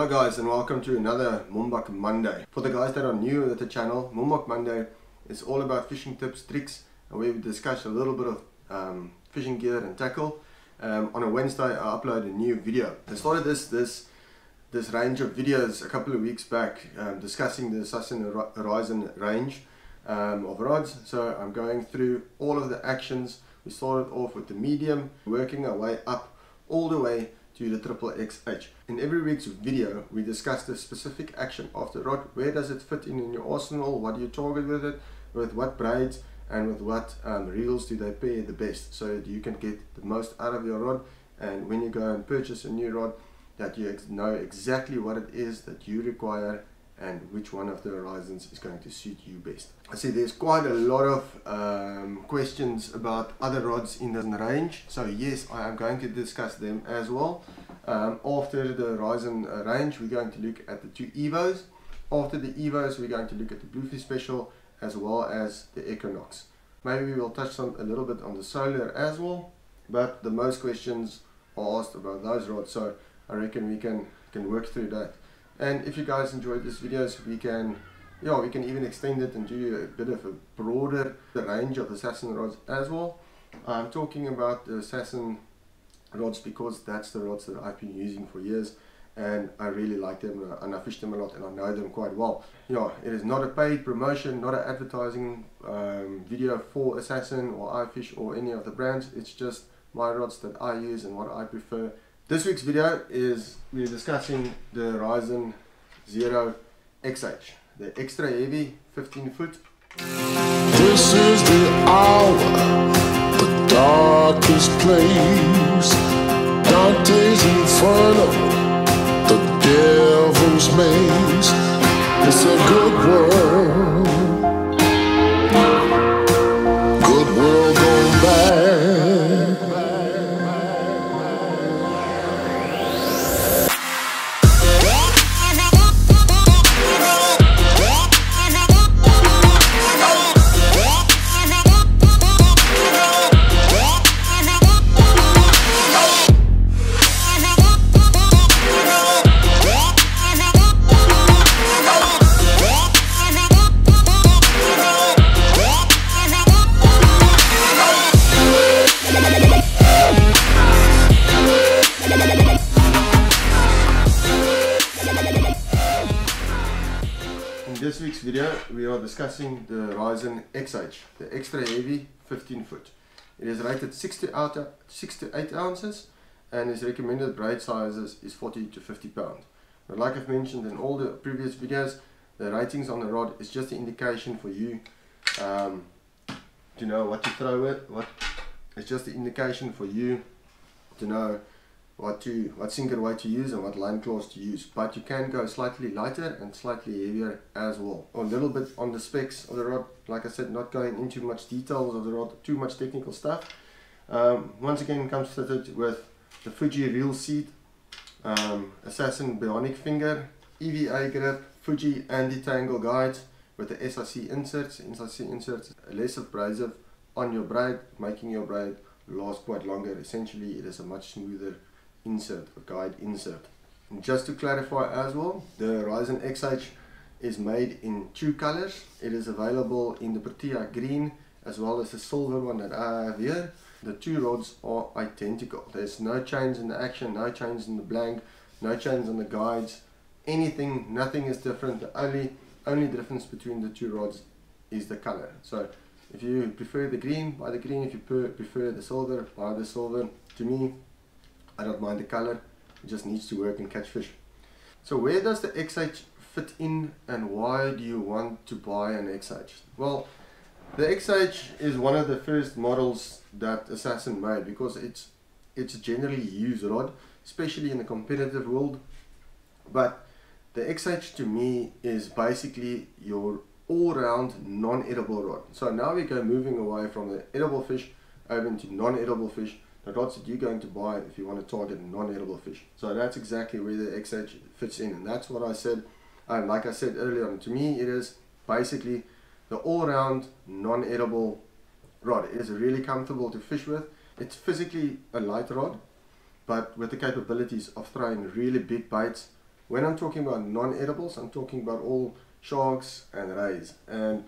Hello guys and welcome to another Mombak Monday. For the guys that are new at the channel, Mombak Monday is all about fishing tips, tricks, and we discuss a little bit of um, fishing gear and tackle. Um, on a Wednesday I upload a new video. I started this this this range of videos a couple of weeks back um, discussing the Assassin Horizon range um, of rods. So I'm going through all of the actions. We started off with the medium, working our way up all the way to the triple XH. In every week's video, we discuss the specific action of the rod. Where does it fit in in your arsenal? What do you target with it? With what braids? And with what um, reels do they pair the best? So that you can get the most out of your rod. And when you go and purchase a new rod, that you know exactly what it is that you require and which one of the horizons is going to suit you best. I see there's quite a lot of um, questions about other rods in the range so yes I am going to discuss them as well. Um, after the horizon uh, range we're going to look at the two Evos. After the Evos we're going to look at the Bluefish Special as well as the Equinox. Maybe we'll touch some, a little bit on the solar as well but the most questions are asked about those rods so I reckon we can, can work through that and if you guys enjoyed this videos we can yeah we can even extend it and do a bit of a broader range of assassin rods as well I'm talking about the assassin rods because that's the rods that I've been using for years and I really like them and I fish them a lot and I know them quite well. You know, it is not a paid promotion, not an advertising um, video for Assassin or iFish or any of the brands. It's just my rods that I use and what I prefer this week's video is we're discussing the Horizon Zero XH, the extra heavy 15 foot. This is the hour, the darkest place, Dante's Inferno, the devil's maze. It's a good world. Video we are discussing the Horizon XH, the extra heavy 15 foot. It is rated 6 to, out, 6 to 8 ounces and its recommended braid sizes is 40 to 50 pound. But like I've mentioned in all the previous videos, the ratings on the rod is just an indication for you um, to know what to throw it. What it's just an indication for you to know what to what sinker weight to use and what line claws to use. But you can go slightly lighter and slightly heavier as well. A little bit on the specs of the rod like I said not going into much details of the rod too much technical stuff. Um, once again comes fitted with the Fuji reel seat um, Assassin bionic finger EVA grip Fuji anti-tangle guides with the SIC inserts. SIC inserts less abrasive on your braid making your braid last quite longer. Essentially it is a much smoother insert, a guide insert. And just to clarify as well, the Horizon XH is made in two colors. It is available in the Protea green as well as the silver one that I have here. The two rods are identical. There's no change in the action, no change in the blank, no change on the guides, anything, nothing is different. The only, only difference between the two rods is the color. So if you prefer the green, buy the green. If you prefer the silver, buy the silver. To me, I don't mind the color, it just needs to work and catch fish. So where does the XH fit in and why do you want to buy an XH? Well, the XH is one of the first models that Assassin made because it's it's generally used rod, especially in the competitive world. But the XH to me is basically your all-round non-edible rod. So now we go moving away from the edible fish over into non-edible fish the rods that you're going to buy if you want to target non-edible fish. So that's exactly where the XH fits in and that's what I said and like I said earlier on to me it is basically the all-round non-edible rod. It is really comfortable to fish with. It's physically a light rod but with the capabilities of throwing really big bites When I'm talking about non-edibles, I'm talking about all sharks and rays. And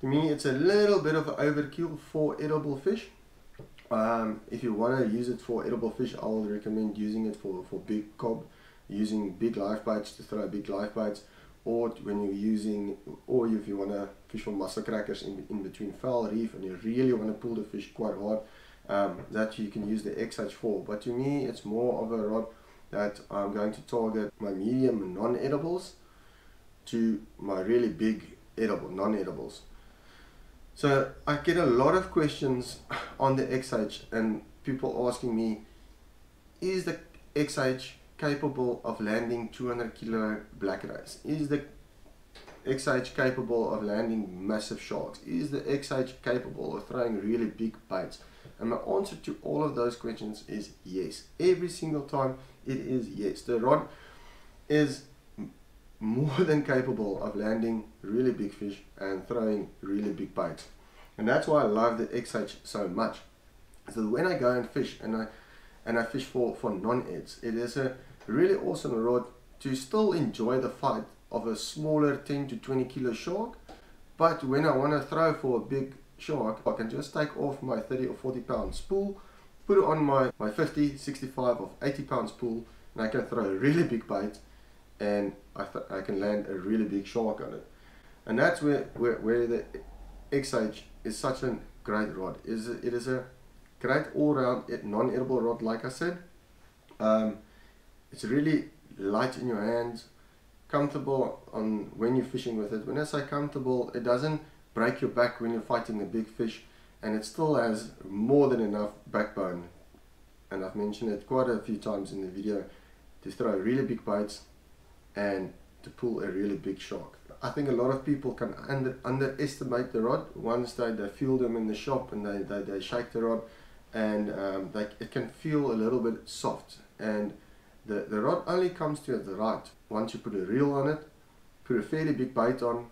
to me, it's a little bit of overkill for edible fish. Um, if you want to use it for edible fish, I would recommend using it for, for big cob, using big live bites to throw big live bites, or when you're using, or if you want to fish for mussel crackers in, in between foul reef and you really want to pull the fish quite hard, um, that you can use the XH4. But to me, it's more of a rod that I'm going to target my medium non-edibles to my really big edible, non-edibles. So I get a lot of questions on the XH and people asking me, is the XH capable of landing 200 kilo black rays? Is the XH capable of landing massive sharks? Is the XH capable of throwing really big bites? And my answer to all of those questions is yes. Every single time it is yes. The rod is more than capable of landing really big fish and throwing really big bites. And that's why I love the XH so much. So when I go and fish and I and I fish for, for non-eds, it is a really awesome rod to still enjoy the fight of a smaller 10 to 20 kilo shark. But when I want to throw for a big shark, I can just take off my 30 or 40 pound spool, put it on my, my 50, 65 or 80 pound spool, and I can throw a really big bite and I, I can land a really big shark on it. And that's where, where, where the XH is such a great rod. It is a, it is a great all-round non-edible rod like I said. Um, it's really light in your hands, comfortable on when you're fishing with it. When I say comfortable, it doesn't break your back when you're fighting a big fish and it still has more than enough backbone. And I've mentioned it quite a few times in the video to throw really big bites and to pull a really big shark. I think a lot of people can under, underestimate the rod. Once they, they feel them in the shop and they, they, they shake the rod and um, they, it can feel a little bit soft. And the, the rod only comes to the right once you put a reel on it, put a fairly big bait on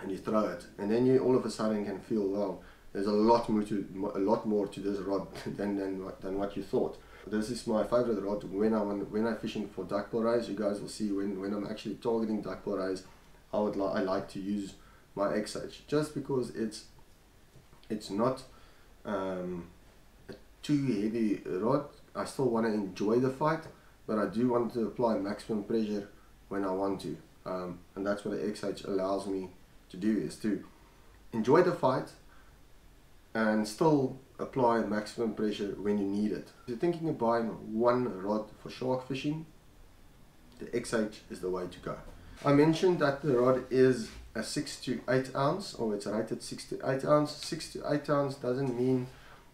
and you throw it. And then you all of a sudden can feel well there's a lot more to a lot more to this rod than, than, than what you thought this is my favorite rod when I when, I'm fishing for duckbill rays. You guys will see when, when I'm actually targeting duckbill rays, I would I like to use my XH just because it's it's not um, a too heavy rod. I still want to enjoy the fight, but I do want to apply maximum pressure when I want to, um, and that's what the XH allows me to do is to enjoy the fight and still apply maximum pressure when you need it. If you're thinking of buying one rod for shark fishing, the XH is the way to go. I mentioned that the rod is a 6 to 8 ounce or it's rated 6 to 8 ounce. 6 to 8 ounce doesn't mean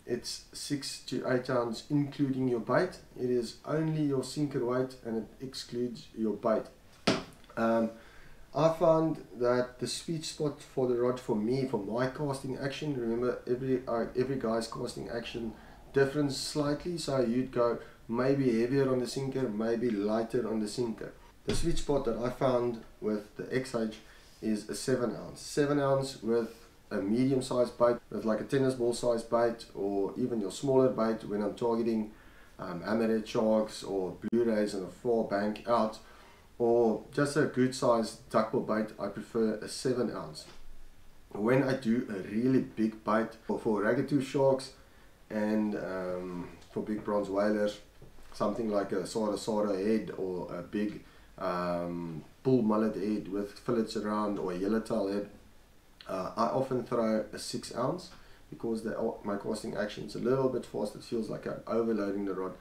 it's 6 to 8 ounce including your bait. It is only your sinker weight and it excludes your bait. Um, I found that the sweet spot for the rod for me, for my casting action, remember every uh, every guy's casting action differs slightly, so you'd go maybe heavier on the sinker, maybe lighter on the sinker. The sweet spot that I found with the XH is a 7 ounce. 7 ounce with a medium sized bait, with like a tennis ball sized bait, or even your smaller bait when I'm targeting um, hammerhead sharks or blue rays on a far bank out or just a good sized duckbill bait, I prefer a 7 ounce. When I do a really big bite for, for ragged sharks and um, for big bronze whalers, something like a Sara Sara head or a big um, bull mullet head with fillets around or a yellowtail head, uh, I often throw a 6 ounce because the, my casting action is a little bit fast, it feels like I'm overloading the rod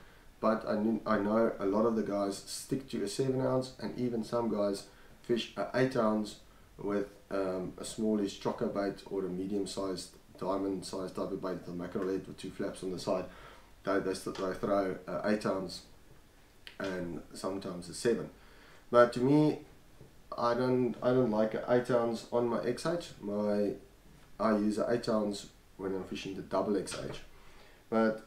but I, I know a lot of the guys stick to a 7 ounce and even some guys fish a 8 ounce with um, a smallish chokka bait or a medium sized diamond sized type of bait with a mackerel head with two flaps on the side. They, they, they throw a 8 ounce and sometimes a 7 but to me I don't I don't like an 8 ounce on my XH my I use an 8 ounce when I'm fishing the double XH but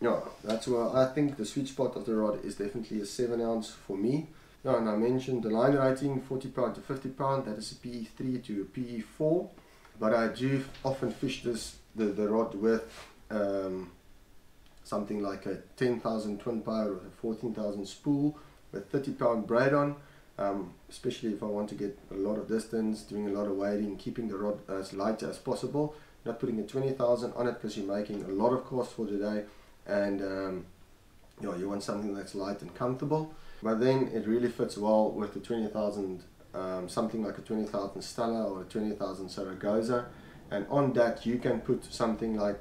yeah, that's where I think the sweet spot of the rod is definitely a 7 ounce for me. Yeah, and I mentioned the line rating 40 pound to 50 pound, that is a PE3 to a PE4. But I do often fish this the, the rod with um, something like a 10,000 twin power or a 14,000 spool with 30 pound braid on um, especially if I want to get a lot of distance doing a lot of wading keeping the rod as light as possible not putting a 20,000 on it because you're making a lot of cost for the day and um, you, know, you want something that's light and comfortable? But then it really fits well with the 20,000 um, something like a 20,000 Stella or a 20,000 Saragosa and on that you can put something like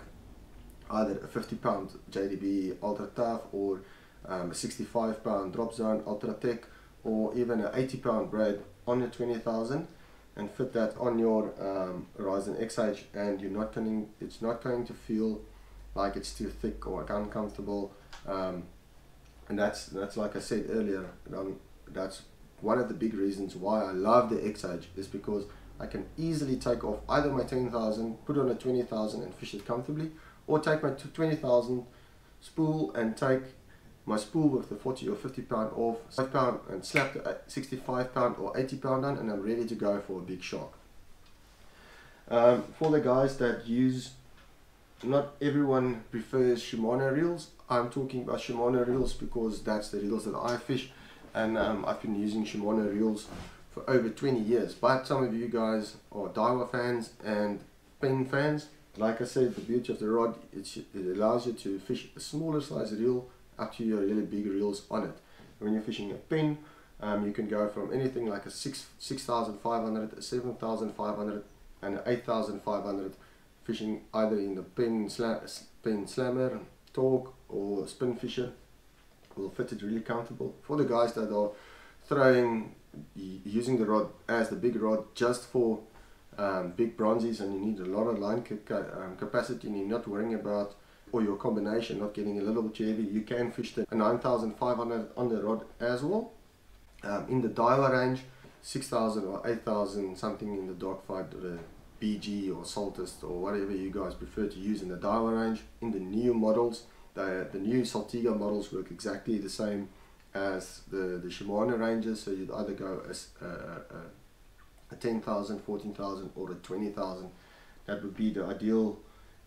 either a 50 pound JDB Ultra Tough or um, a 65 pound Drop Zone Ultra Tech or even an 80 pound braid on your 20,000 and fit that on your um, Horizon XH and you're not going it's not going to feel like it's too thick or uncomfortable. Um, and that's that's like I said earlier um, that's one of the big reasons why I love the XH is because I can easily take off either my 10,000 put on a 20,000 and fish it comfortably or take my 20,000 spool and take my spool with the 40 or 50 pound off 5 pound and slap the 65 pound or 80 pound on and I'm ready to go for a big shark um, for the guys that use not everyone prefers Shimano reels. I'm talking about Shimano reels because that's the reels that I fish and um, I've been using Shimano reels for over 20 years. But some of you guys are Daiwa fans and Penn fans. Like I said the beauty of the rod it allows you to fish a smaller size reel up to your really big reels on it. When you're fishing a Penn, um, you can go from anything like a 6 6500 a 7500 and an 8500 fishing either in the Penn, slam, Penn slammer torque or spin fisher will fit it really comfortable. For the guys that are throwing using the rod as the big rod just for um, big bronzies and you need a lot of line um, capacity and you're not worrying about or your combination not getting a little bit heavy you can fish the 9500 on the rod as well. Um, in the Daiwa range 6000 or 8000 something in the dogfight or the BG or Saltist or whatever you guys prefer to use in the Daiwa range. In the new models the, the new Saltiga models work exactly the same as the, the Shimano ranges. So you'd either go as a, a, a 10,000, 14,000 or a 20,000 that would be the ideal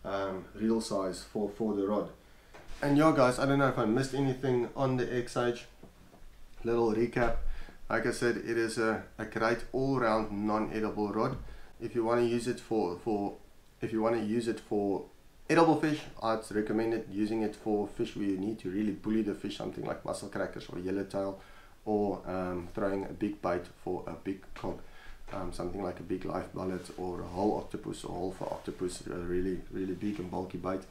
um, reel size for, for the rod. And yeah guys I don't know if I missed anything on the XH little recap. Like I said it is a, a great all-round non-edible rod if you want to use it for for if you want to use it for edible fish I'd recommend it using it for fish where you need to really bully the fish something like mussel crackers or yellowtail or um, throwing a big bite for a big cod um, something like a big live bullet or a whole octopus or whole for octopus a really really big and bulky bite.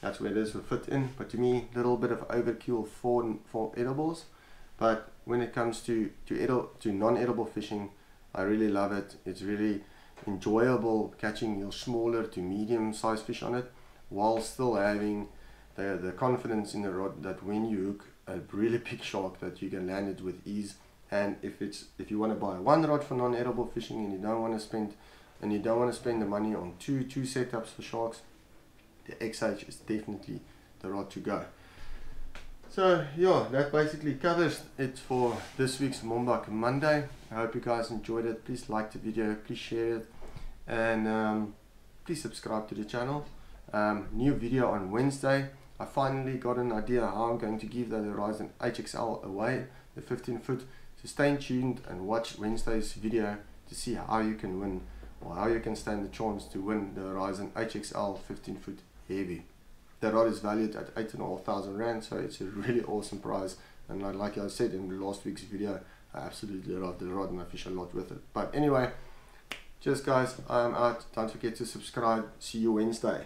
That's where this will fit in. But to me a little bit of overkill for for edibles. But when it comes to to edible to non-edible fishing I really love it. It's really enjoyable catching your smaller to medium sized fish on it while still having the, the confidence in the rod that when you hook a really big shark that you can land it with ease. And if it's if you want to buy one rod for non-edible fishing and you don't want to spend and you don't want to spend the money on two two setups for sharks the XH is definitely the rod to go so yeah that basically covers it for this week's Mombak Monday I hope you guys enjoyed it please like the video please share it and um, please subscribe to the channel um, new video on Wednesday. I finally got an idea how I'm going to give the Horizon HXL away, the 15 foot. So stay tuned and watch Wednesday's video to see how you can win or how you can stand the chance to win the Horizon HXL 15 foot heavy. The rod is valued at 8,500 Rand, so it's a really awesome prize. And like I said in last week's video, I absolutely love the rod and I fish a lot with it. But anyway, just guys, I'm out. Don't forget to subscribe. See you Wednesday.